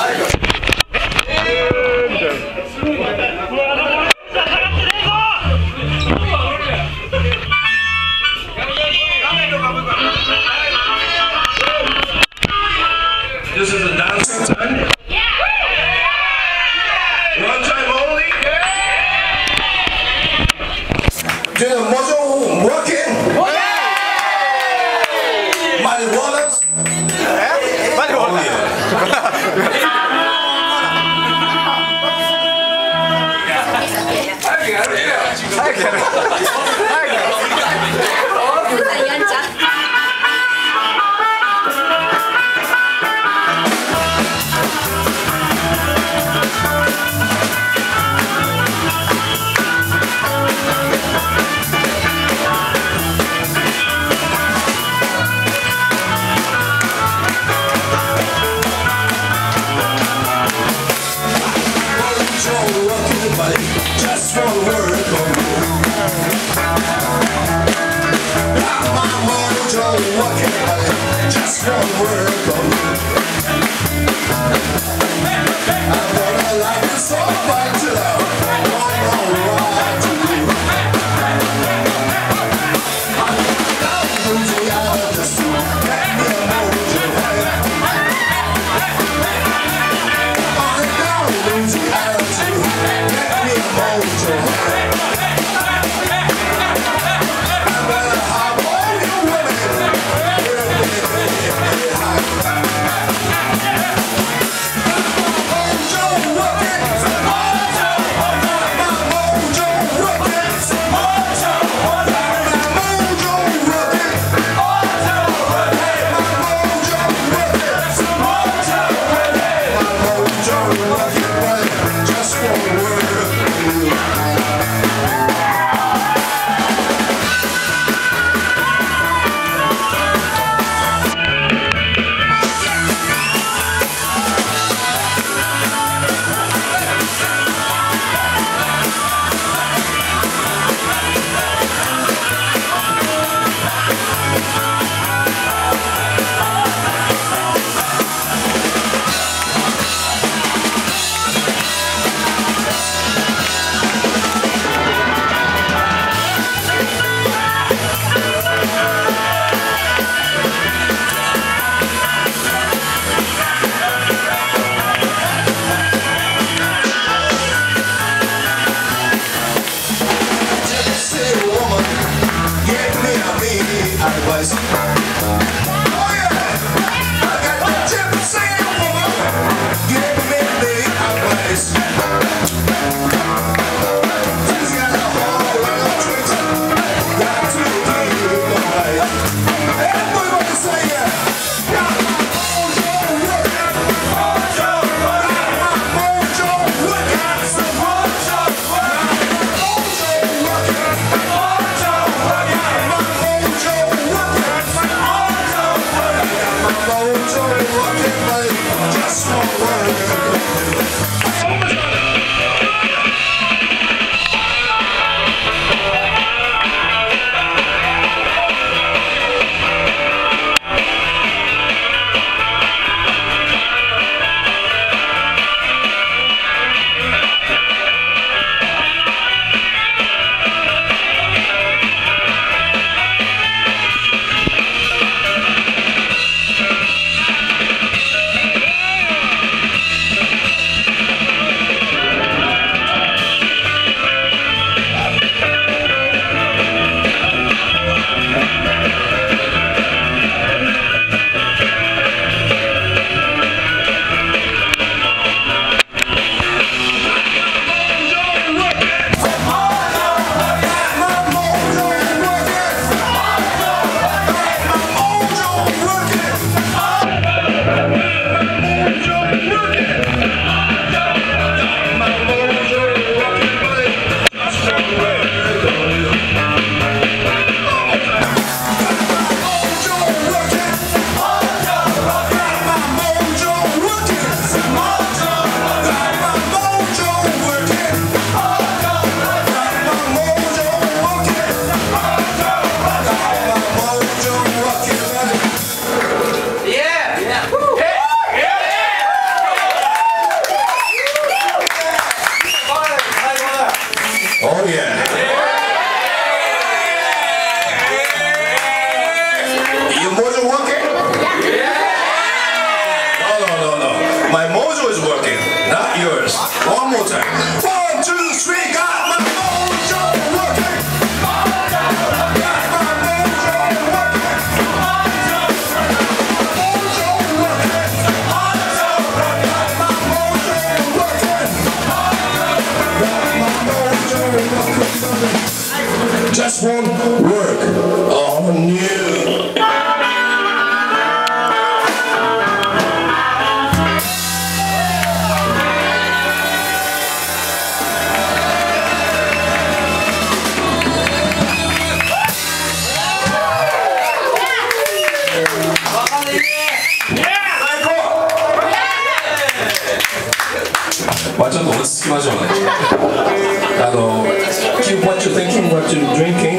This is a dancing time. Yeah. One time only. Yeah. Do the working? Yeah. Marijuana. somebody just for a word from you. Got my mojo working. toe just for a word from you. I'm gonna light this so much till I Oh yeah. Your mojo working? No, no, no, no. My mojo is working, not yours. One more time. One, two, three, got Just won't work on you. 最高まあちょっと落ち着きましょうね。あの、keep what you're thinking, what you're drinking,